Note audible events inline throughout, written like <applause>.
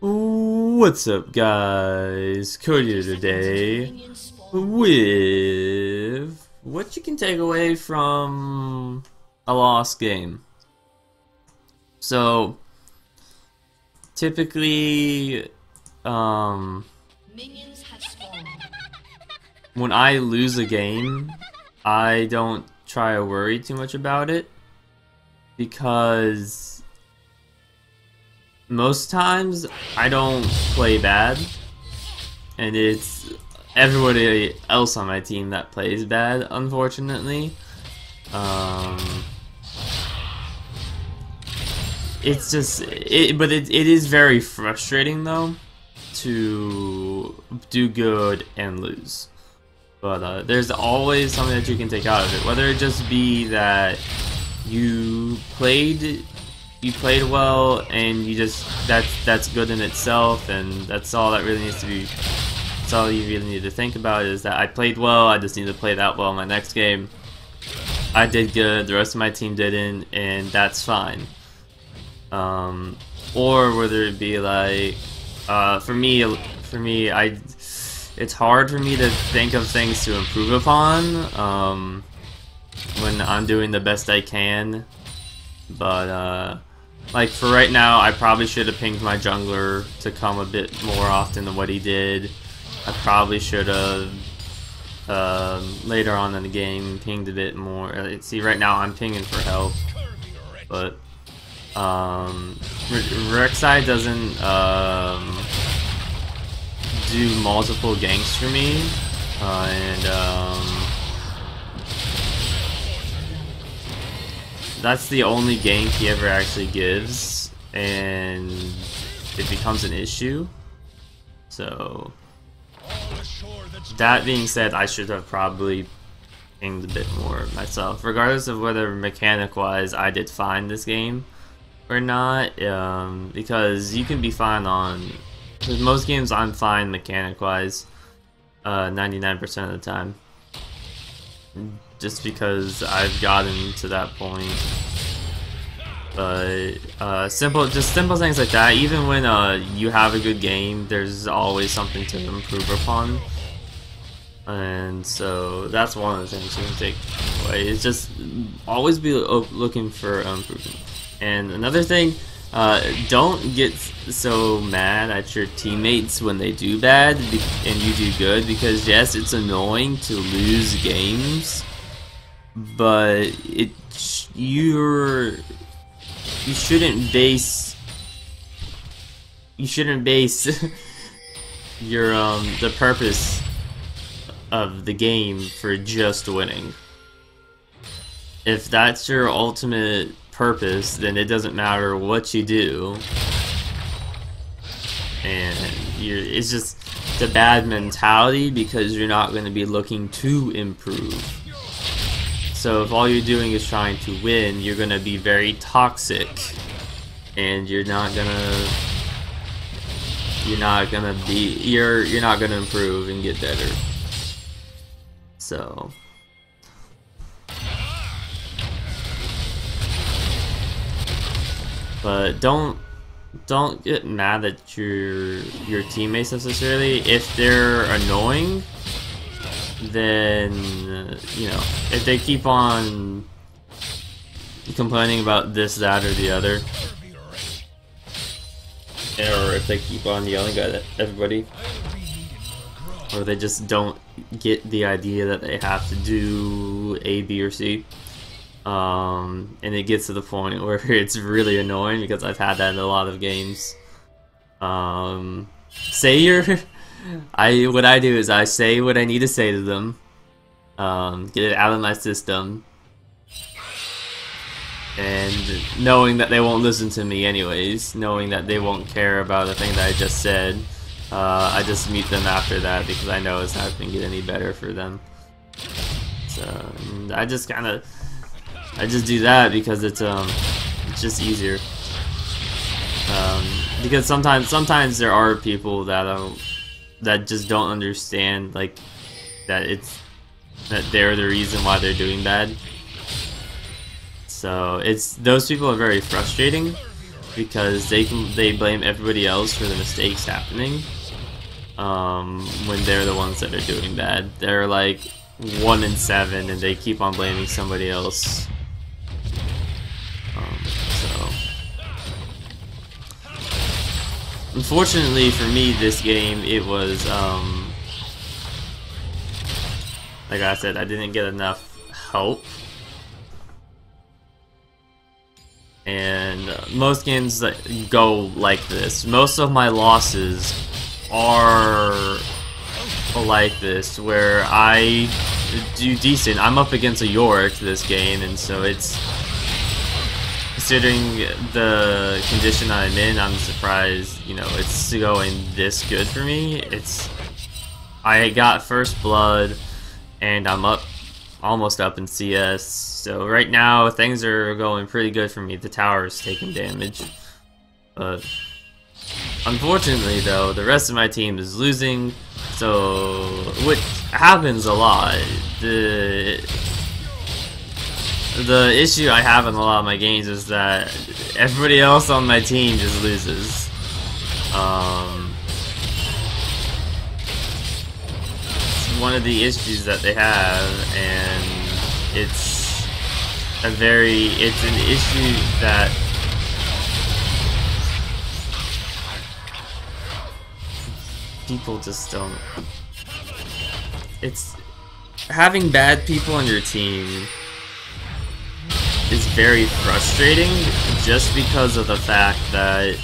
What's up guys, Cody today with what you can take away from a lost game. So, typically, um, when I lose a game, I don't try to worry too much about it because most times I don't play bad, and it's everybody else on my team that plays bad, unfortunately. Um, it's just, it, but it, it is very frustrating though to do good and lose. But uh, there's always something that you can take out of it, whether it just be that you played you played well and you just that's that's good in itself and that's all that really needs to be that's all you really need to think about is that I played well I just need to play that well in my next game. I did good the rest of my team didn't and that's fine. Um, or whether it be like uh, for me for me I it's hard for me to think of things to improve upon um, when I'm doing the best I can. But uh, like, for right now, I probably should have pinged my jungler to come a bit more often than what he did. I probably should have, um, later on in the game, pinged a bit more. Uh, see, right now I'm pinging for help, but, um, Rek'Sai doesn't, um, do multiple ganks for me, uh, and, um, that's the only gank he ever actually gives, and it becomes an issue. So, that being said, I should have probably pinged a bit more myself. Regardless of whether mechanic-wise I did fine this game or not, um, because you can be fine on... most games I'm fine mechanic-wise, 99% uh, of the time just because I've gotten to that point. But uh, simple, just simple things like that. Even when uh, you have a good game, there's always something to improve upon. And so that's one of the things you can take away. Is just always be looking for improvement. And another thing, uh, don't get so mad at your teammates when they do bad and you do good because yes, it's annoying to lose games but it you're you shouldn't base you shouldn't base <laughs> your um the purpose of the game for just winning. If that's your ultimate purpose, then it doesn't matter what you do. And it's just the bad mentality because you're not going to be looking to improve. So if all you're doing is trying to win, you're gonna be very toxic, and you're not gonna you're not gonna be you're you're not gonna improve and get better. So. But don't don't get mad at your your teammates necessarily. If they're annoying then uh, you know if they keep on complaining about this, that, or the other, or if they keep on yelling at everybody, or they just don't get the idea that they have to do A, B, or C. Um, and it gets to the point <laughs> where it's really annoying because I've had that in a lot of games. Um, say you're <laughs> I what I do is I say what I need to say to them, um, get it out of my system, and knowing that they won't listen to me anyways, knowing that they won't care about the thing that I just said, uh, I just mute them after that because I know it's not going to get any better for them. So I just kind of I just do that because it's um it's just easier. Um, because sometimes sometimes there are people that that just don't understand like that it's that they're the reason why they're doing bad. So it's those people are very frustrating because they can they blame everybody else for the mistakes happening um, when they're the ones that are doing bad. They're like one in seven, and they keep on blaming somebody else. Unfortunately for me, this game it was um, like I said, I didn't get enough help. And uh, most games that go like this. Most of my losses are like this, where I do decent. I'm up against a Yorick this game, and so it's considering the condition I'm in, I'm surprised, you know, it's going this good for me. It's I got first blood and I'm up almost up in CS. So right now things are going pretty good for me. The tower is taking damage. But unfortunately though, the rest of my team is losing. So which happens a lot. The the issue I have in a lot of my games is that everybody else on my team just loses. Um, it's one of the issues that they have, and it's a very, it's an issue that people just don't, it's, having bad people on your team is very frustrating just because of the fact that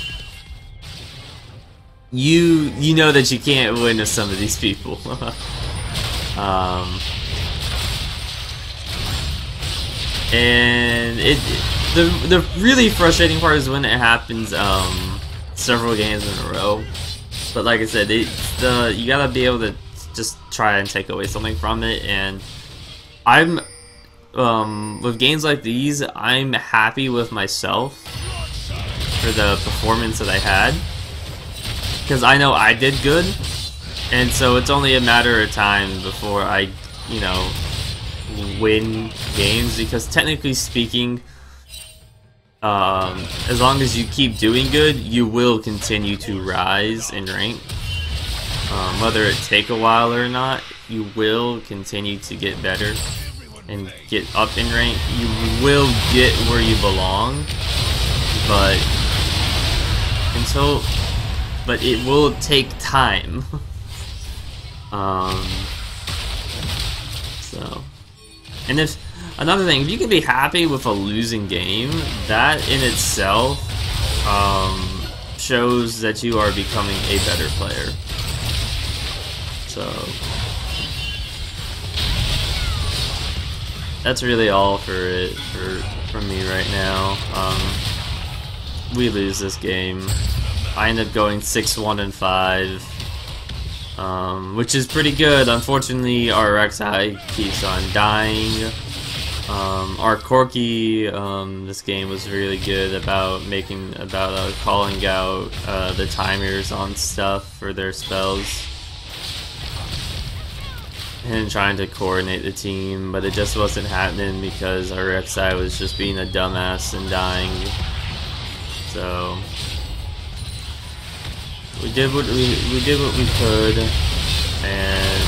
you you know that you can't win with some of these people. <laughs> um, and it the the really frustrating part is when it happens um, several games in a row. But like I said, it, the you gotta be able to just try and take away something from it, and I'm um, with games like these, I'm happy with myself for the performance that I had. Because I know I did good, and so it's only a matter of time before I, you know, win games. Because technically speaking, um, as long as you keep doing good, you will continue to rise in rank. Um, whether it take a while or not, you will continue to get better and get up in rank, you will get where you belong, but until, but it will take time. <laughs> um, so, and if, another thing, if you can be happy with a losing game, that in itself, um, shows that you are becoming a better player. So, that's really all for it for from me right now. Um, we lose this game. I end up going 6-1 and 5. Um, which is pretty good. Unfortunately, our Rek'Sai keeps on dying. Um, our Corki, um, this game was really good about making, about uh, calling out uh, the timers on stuff for their spells and trying to coordinate the team, but it just wasn't happening because our Rek'Sai was just being a dumbass and dying. So we did what we we did what we could, and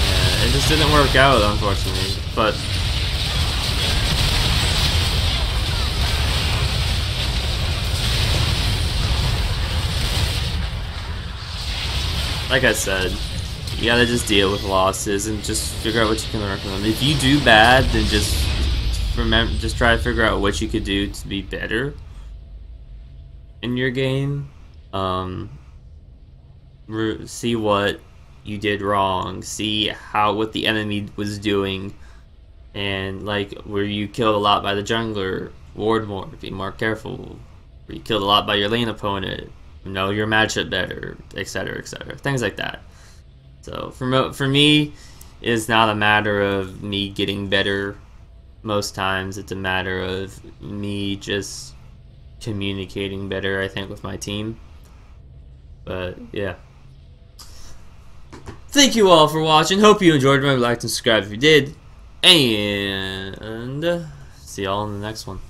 yeah, it just didn't work out, unfortunately. But like I said, you gotta just deal with losses and just figure out what you can learn from them. If you do bad, then just remember, just try to figure out what you could do to be better in your game. Um, see what you did wrong. See how what the enemy was doing, and like where you killed a lot by the jungler, ward more, be more careful. Where you killed a lot by your lane opponent, know your matchup better, etc., etc. Things like that. So for for me, it's not a matter of me getting better. Most times, it's a matter of me just communicating better. I think with my team. But yeah. Thank you all for watching. Hope you enjoyed. Remember like and subscribe if you did. And see y'all in the next one.